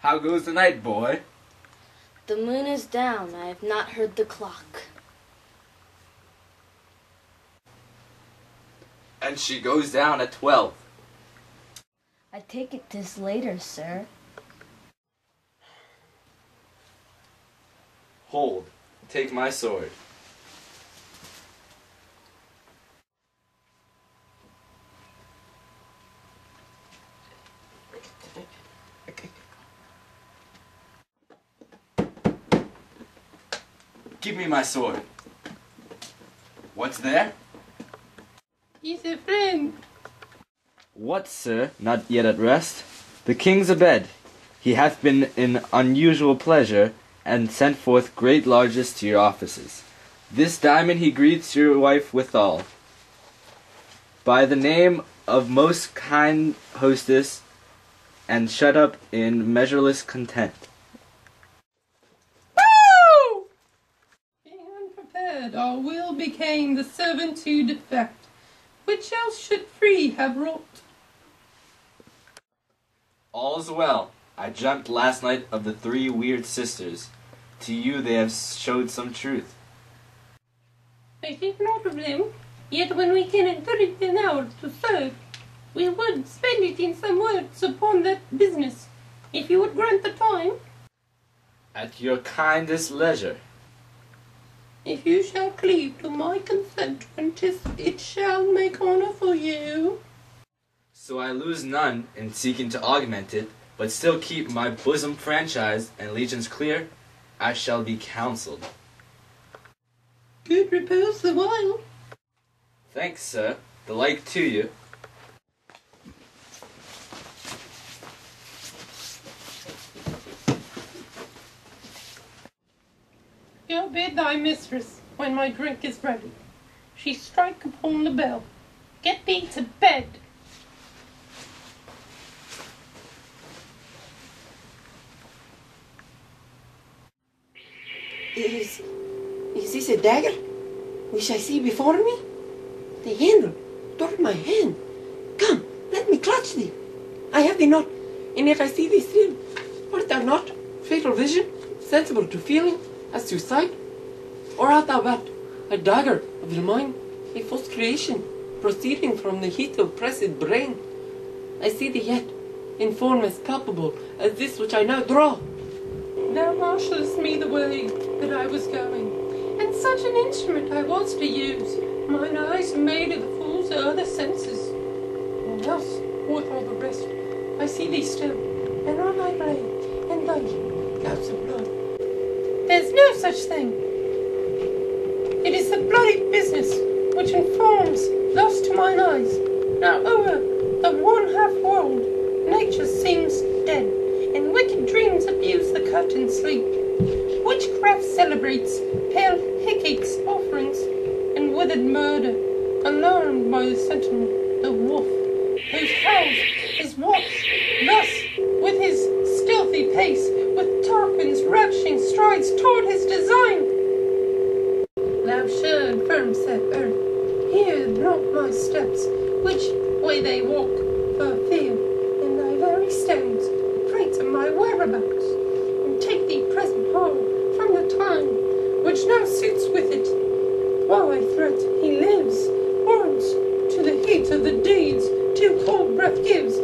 How goes the night, boy? The moon is down. I have not heard the clock. And she goes down at twelve. I take it tis later, sir. Hold, take my sword. Give me my sword. What's there? He's a friend. What, sir? Not yet at rest? The king's abed. He hath been in unusual pleasure, and sent forth great largess to your offices. This diamond he greets your wife withal. By the name of most kind hostess, and shut up in measureless content. Unprepared, our will became the servant to defect. Which else should free have wrought? All's well. I dreamt last night of the three weird sisters. To you they have showed some truth. I think not of them. Yet when we can encourage an hour to serve, we would spend it in some words upon that business, if you would grant the time. At your kindest leisure. If you shall cleave to my consent, when 'tis it shall make honor for you. So I lose none in seeking to augment it, but still keep my bosom franchise and allegiance clear, I shall be counseled. Good repose the while. Thanks, sir. The like to you. Go bid thy mistress, when my drink is ready, she strike upon the bell. Get thee to bed. Is, is this a dagger which I see before me? The handle toward my hand. Come, let me clutch thee. I have thee not, and yet I see thee still. Art thou not fatal vision, sensible to feeling as suicide? Or art thou but a dagger of the mind, a false creation, proceeding from the heat of pressed brain? I see thee yet, in form as palpable as this which I now draw. Thou marshallest me the way that I was going, and such an instrument I was to use. Mine eyes made of the fool's other senses. And else, what all the rest? I see thee still, and on thy brain, and dungeon gouts of blood. There's no such thing. It is the bloody business which informs thus to mine eyes. Now over the one half world, nature seems dead and wicked dreams abuse the curtained sleep. Witchcraft celebrates pale Hecate's offerings, and withered murder, alarmed by the sentinel, the wolf, whose house is watched, thus, with his stealthy pace, with Tarquin's rushing strides toward his design. Thou should firm set earth, hear not my steps, which way they walk, for fear, in thy very stones, prates of my whereabouts, and take thee present hold from the time which now suits with it. While I threat he lives, warrants to the heat of the deeds till cold breath gives.